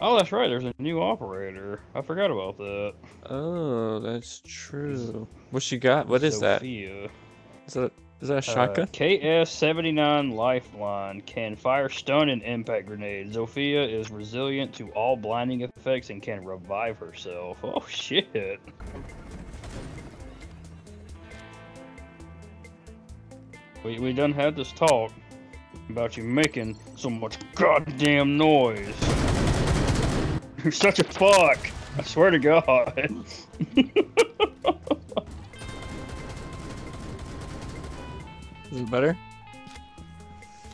Oh, that's right. There's a new operator. I forgot about that. Oh, that's true. What she got? What is that? Sophia. Is that is that a Uh, shotgun? KS-79 Lifeline can fire stun and impact grenades. Zofia is resilient to all blinding effects and can revive herself. Oh shit. We, we done had this talk about you making so much goddamn noise. You're such a fuck. I swear to God. Is it better?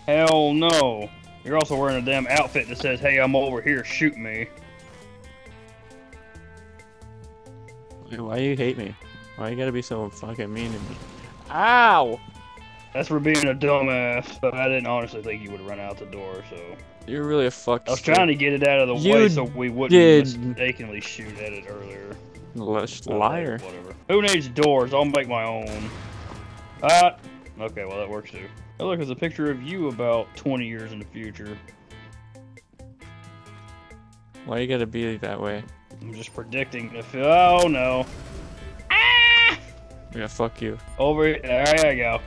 Hell no. You're also wearing a damn outfit that says, hey, I'm over here, shoot me. Why you hate me? Why you gotta be so fucking mean to me? Ow! That's for being a dumbass, but I didn't honestly think you would run out the door, so. You're really a fuck. I was trying to get it out of the You way so we wouldn't did. mistakenly shoot at it earlier. Lush Uh, liar. Whatever. Who needs doors? I'll make my own. Ah! Okay, well, that works too. Oh, look, there's a picture of you about 20 years in the future. Why you gotta be that way? I'm just predicting if. Oh no. Ah! Yeah, fuck you. Over here. There you go.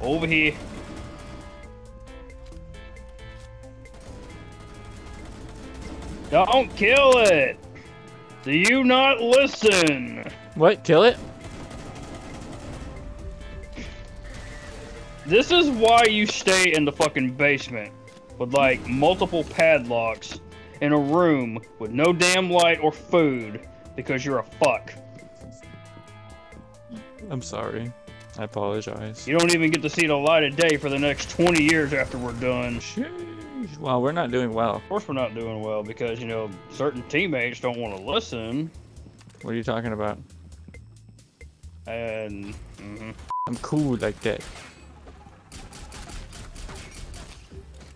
Over here. Don't kill it! Do you not listen? What? Kill it? This is why you stay in the fucking basement with like multiple padlocks in a room with no damn light or food because you're a fuck. I'm sorry. I apologize. You don't even get to see the light of day for the next 20 years after we're done. Sheesh. Wow, we're not doing well. Of course, we're not doing well because, you know, certain teammates don't want to listen. What are you talking about? And. mhm. I'm cool like that.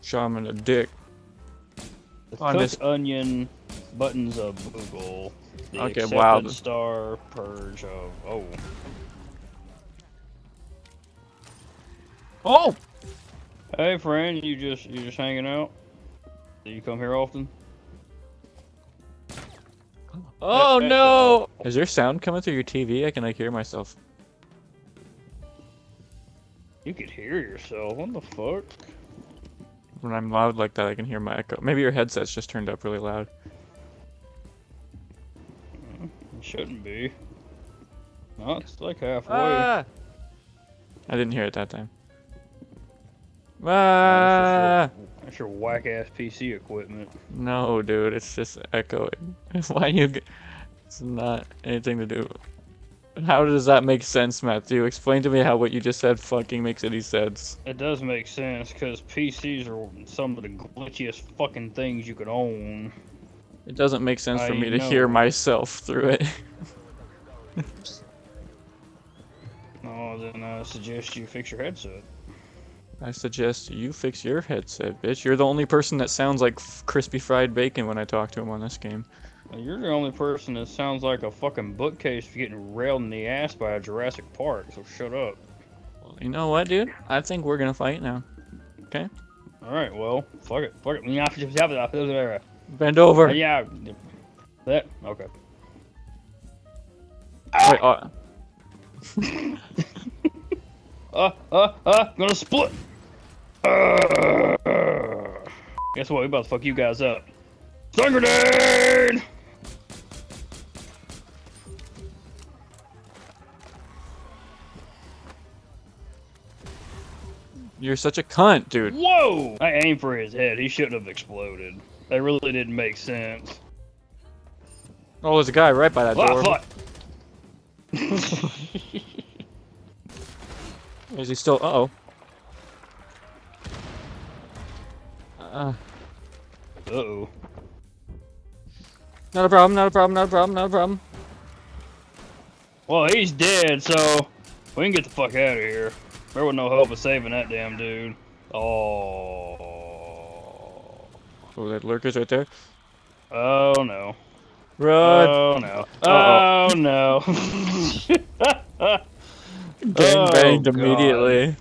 Shaman a dick. The On cooked this- onion buttons of Google. The Okay, wow. star purge of. Oh. Oh! Hey, friend, you just you just hanging out? Do you come here often? Oh no! Is there sound coming through your TV? I can like hear myself. You could hear yourself. What the fuck? When I'm loud like that, I can hear my echo. Maybe your headset's just turned up really loud. It shouldn't be. No, it's like halfway. Ah! I didn't hear it that time. That's your- your whack ass PC equipment. No, dude, it's just echoing. Why you? Get... It's not anything to do. How does that make sense, Matthew? Explain to me how what you just said fucking makes any sense. It does make sense because PCs are some of the glitchiest fucking things you could own. It doesn't make sense for I me to hear myself through it. Oh, then I suggest you fix your headset. I suggest you fix your headset, bitch. You're the only person that sounds like f- crispy fried bacon when I talk to him on this game. You're the only person that sounds like a fucking bookcase getting railed in the ass by a Jurassic Park, so shut up. Well, you know what, dude? I think we're gonna fight now. Okay? Alright, well, fuck it. Fuck it. Bend over. Yeah. That, okay. Wait, uh, Uh, uh, uh, gonna split. Uh, guess what? We about to fuck you guys up. Stun grenade! you're such a cunt, dude. Whoa! I aimed for his head. He shouldn't have exploded. That really didn't make sense. Oh, there's a guy right by that Ah, door. fuck! Is he still? Uh oh. Uh, Uh-oh. not a problem. Not a problem. Not a problem. Not a problem. Well, he's dead, so we can get the fuck out of here. There was no hope of saving that damn dude. Oh. Oh, that lurker's right there. Oh no. Run! Oh no. Uh-oh. Oh no. Gang banged oh, immediately.